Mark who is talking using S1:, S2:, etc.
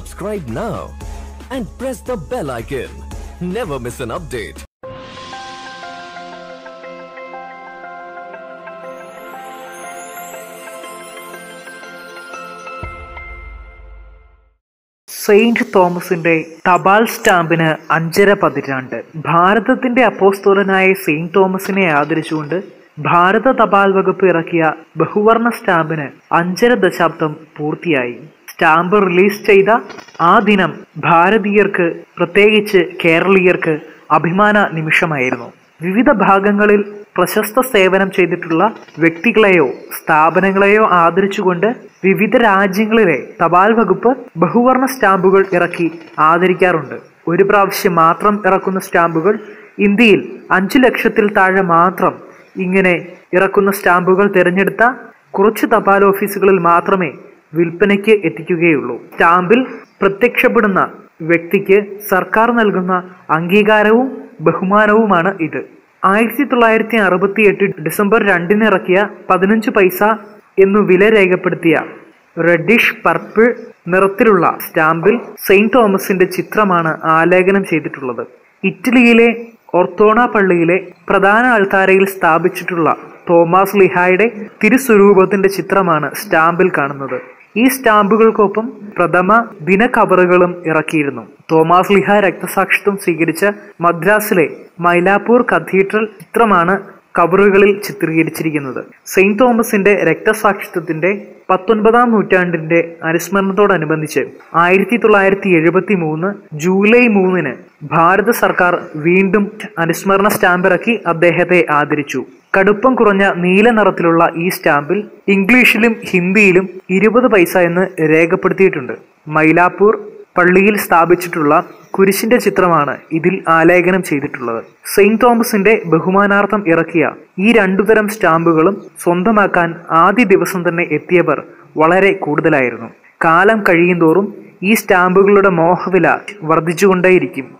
S1: Subscribe now and press the bell icon. Never miss an update.
S2: Saint തോമസിന്റെ തപാൽ സ്റ്റാമ്പിന് അഞ്ചര പതിറ്റാണ്ട് ഭാരതത്തിന്റെ അപ്പോസ്തോലനായ സെയിന്റ് തോമസിനെ ആദരിച്ചുകൊണ്ട് ഭാരത തപാൽ വകുപ്പ് ഇറക്കിയ ബഹുവർണ സ്റ്റാമ്പിന് അഞ്ചര ദശാബ്ദം പൂർത്തിയായി സ്റ്റാമ്പ് റിലീസ് ചെയ്ത ആ ദിനം ഭാരതീയർക്ക് പ്രത്യേകിച്ച് കേരളീയർക്ക് അഭിമാന നിമിഷമായിരുന്നു. വിവിധ ഭാഗങ്ങളിൽ പ്രശസ്ത സേവനം ചെയ്തിട്ടുള്ള വ്യക്തികളെയോ സ്ഥാപനങ്ങളെയോ ആദരിച്ചുകൊണ്ട് വിവിധ രാജ്യങ്ങളിലെ തപാൽ വകുപ്പ് ബഹുവർണ സ്റ്റാമ്പുകൾ ഇറക്കി ആദരിക്കാറുണ്ട്. ഒരു പ്രാവശ്യം മാത്രം ഇറക്കുന്ന സ്റ്റാമ്പുകൾ ഇന്ത്യയിൽ അഞ്ചു ലക്ഷത്തിൽ താഴെ മാത്രം ഇങ്ങനെ ഇറക്കുന്ന സ്റ്റാമ്പുകൾ തിരഞ്ഞെടുത്ത കുറച്ച് തപാൽ ഓഫീസുകളിൽ മാത്രമേ വിൽപ്പനയ്ക്ക് എത്തിക്കുകയുള്ളൂ. സ്റ്റാമ്പിൽ പ്രത്യക്ഷപ്പെടുന്ന വ്യക്തിക്ക് സർക്കാർ നൽകുന്ന അംഗീകാരവും ബഹുമാനവുമാണ് ഇത്. ആയിരത്തി തൊള്ളായിരത്തി അറുപത്തി എട്ട് ഡിസംബർ രണ്ടിന് ഇറക്കിയ പതിനഞ്ച് പൈസ എന്നു വില രേഖപ്പെടുത്തിയ റെഡിഷ് പർപ്പിൾ നിറത്തിലുള്ള സ്റ്റാമ്പിൽ സെയിന്റ് തോമസിന്റെ ചിത്രമാണ് ആലേഖനം ചെയ്തിട്ടുള്ളത്. ഇറ്റലിയിലെ ഓർത്തോണ പള്ളിയിലെ പ്രധാന അൾത്താരയിൽ സ്ഥാപിച്ചിട്ടുള്ള തോമസ് ലിഹായുടെ തിരുസ്വരൂപത്തിന്റെ ചിത്രമാണ് സ്റ്റാമ്പിൽ കാണുന്നത്. ഈ സ്റ്റാമ്പുകൾക്കൊപ്പം പ്രഥമ ദിന കവറുകളും ഇറക്കിയിരുന്നു. തോമാസ് ലിഹ രക്തസാക്ഷിത്വം സ്വീകരിച്ച മദ്രാസിലെ മൈലാപ്പൂർ കത്തീഡ്രൽ ചിത്രമാണ് കവറുകളിൽ ചിത്രീകരിച്ചിരിക്കുന്നത്. സെയിന്റ് തോമസിന്റെ രക്തസാക്ഷിത്വത്തിന്റെ പത്തൊൻപതാം നൂറ്റാണ്ടിന്റെ അനുസ്മരണത്തോടനുബന്ധിച്ച് ആയിരത്തി തൊള്ളായിരത്തി എഴുപത്തി മൂന്ന് ജൂലൈ മൂന്നിന് ഭാരത സർക്കാർ വീണ്ടും അനുസ്മരണ സ്റ്റാമ്പ് ഇറക്കി അദ്ദേഹത്തെ ആദരിച്ചു. കടുപ്പം കുറഞ്ഞ നീല നിറത്തിലുള്ള ഈ സ്റ്റാമ്പിൽ ഇംഗ്ലീഷിലും ഹിന്ദിയിലും ഇരുപത് പൈസ എന്ന് രേഖപ്പെടുത്തിയിട്ടുണ്ട്. മൈലാപ്പൂർ പള്ളിയിൽ സ്ഥാപിച്ചിട്ടുള്ള കുരിശിന്റെ ചിത്രമാണ് ഇതിൽ ആലേഖനം ചെയ്തിട്ടുള്ളത്. സെയിന്റ് തോമസിന്റെ ബഹുമാനാർത്ഥം ഇറക്കിയ ഈ രണ്ടുതരം സ്റ്റാമ്പുകളും സ്വന്തമാക്കാൻ ആദ്യ ദിവസം തന്നെ എത്തിയവർ വളരെ കൂടുതലായിരുന്നു. കാലം കഴിയുന്തോറും ഈ സ്റ്റാമ്പുകളുടെ മോഹവില വർദ്ധിച്ചുകൊണ്ടേയിരിക്കും.